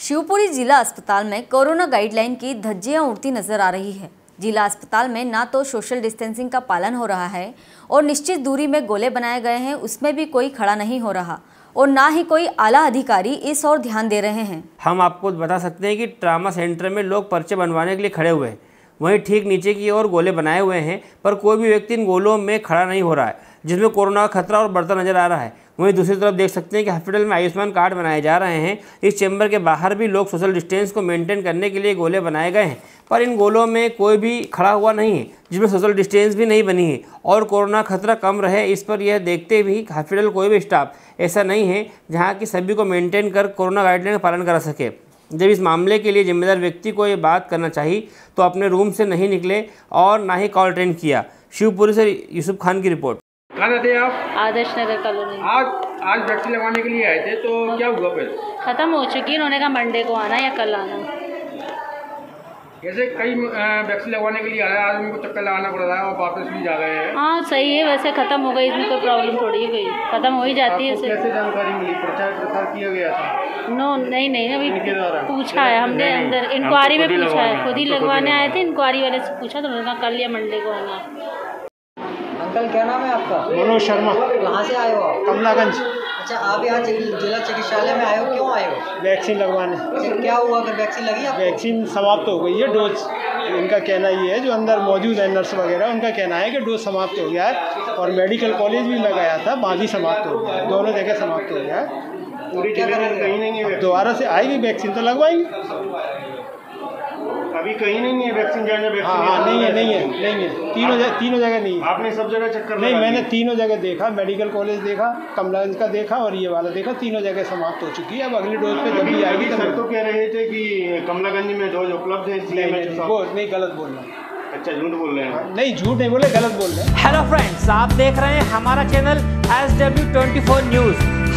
शिवपुरी जिला अस्पताल में कोरोना गाइडलाइन की धज्जियाँ उड़ती नज़र आ रही है। जिला अस्पताल में ना तो सोशल डिस्टेंसिंग का पालन हो रहा है और निश्चित दूरी में गोले बनाए गए हैं, उसमें भी कोई खड़ा नहीं हो रहा और ना ही कोई आला अधिकारी इस ओर ध्यान दे रहे हैं। हम आपको बता सकते हैं कि ट्रामा सेंटर में लोग पर्चे बनवाने के लिए खड़े हुए हैं। वहीं ठीक नीचे की ओर गोले बनाए हुए हैं, पर कोई भी व्यक्ति इन गोलों में खड़ा नहीं हो रहा है, जिसमें कोरोना का खतरा और बढ़ता नज़र आ रहा है। वहीं दूसरी तरफ़ देख सकते हैं कि हॉस्पिटल में आयुष्मान कार्ड बनाए जा रहे हैं। इस चैम्बर के बाहर भी लोग सोशल डिस्टेंस को मेंटेन करने के लिए गोले बनाए गए हैं। पर इन गोलों में कोई भी खड़ा हुआ नहीं है, जिसमें सोशल डिस्टेंस भी नहीं बनी है और कोरोना खतरा कम रहे, इस पर यह देखते भी हॉस्पिटल कोई भी स्टाफ ऐसा नहीं है, जहाँ की सभी को मेंटेन कर कोरोना गाइडलाइन का पालन करा सके। जब इस मामले के लिए जिम्मेदार व्यक्ति को ये बात करना चाहिए तो अपने रूम से नहीं निकले और ना ही कॉल अटेंड किया। शिवपुरी से यूसुफ खान की रिपोर्ट। कहाँ रहते हैं आप? आदर्श नगर कॉलोनी। आज आज वैक्सीन लगवाने के लिए आए थे तो क्या हुआ फिर? ख़त्म हो चुकी है उन्होंने कहा मंडे को आना या कल आना। जैसे कई वैक्सीन लगवाने के लिए आया आज उनको चक्कर लगाना पड़ रहा है और वापस भी जा रहे हैं। हाँ सही है वैसे ख़त्म हो गई इसमें कोई प्रॉब्लम थोड़ी है कोई। ख़त्म हो ही जाती है कैसे जानकारी मिली? प्रचार प्रसार किया गया था? नो नहीं नहीं अभी पूछा है हमने अंदर इंक्वायरी में पूछा है खुद ही लगवाने आए थे इंक्वायरी वाले से पूछा तो उन्होंने कहा कल या मंडे को आना। अंकल क्या नाम है आपका? मनोज शर्मा। कहाँ से आए हो आप? कमलागंज। अच्छा आप यहाँ जिला चिकित्सालय में आए हो क्यों आए हो? वैक्सीन लगवाने। अच्छा क्या हुआ? अगर वैक्सीन लगी आपको? वैक्सीन समाप्त हो गई है डोज। उनका कहना ये है जो अंदर मौजूद है नर्स वगैरह उनका कहना है कि डोज समाप्त हो गया है और मेडिकल कॉलेज भी लगाया था बाकी समाप्त हो गया है दोनों जगह समाप्त हो गया है। पूरी ज़िले में कहीं नहीं है दोबारा से आएगी वैक्सीन तो लगवाएँगे। अभी कहीं नहीं है वैक्सीन जगह हाँ हाँ नहीं है नहीं है नहीं है। तीनों जगह तीनों जगह नहीं है। आपने सब जगह चक्कर नहीं मैंने तीनों जगह देखा मेडिकल कॉलेज देखा कमलागंज का देखा और ये वाला देखा तीनों जगह समाप्त हो चुकी है। अब अगली डोज पे जब भी आएगी सर तो कह रहे थे कि कमलागंज में डोज उपलब्ध है इसलिए वो नहीं गलत बोल रहा हूँ। अच्छा झूठ बोल रहे हैं नहीं झूठ नहीं बोले गलत बोल रहे हैं। हेलो फ्रेंड्स आप देख रहे हैं हमारा channel S W twenty four news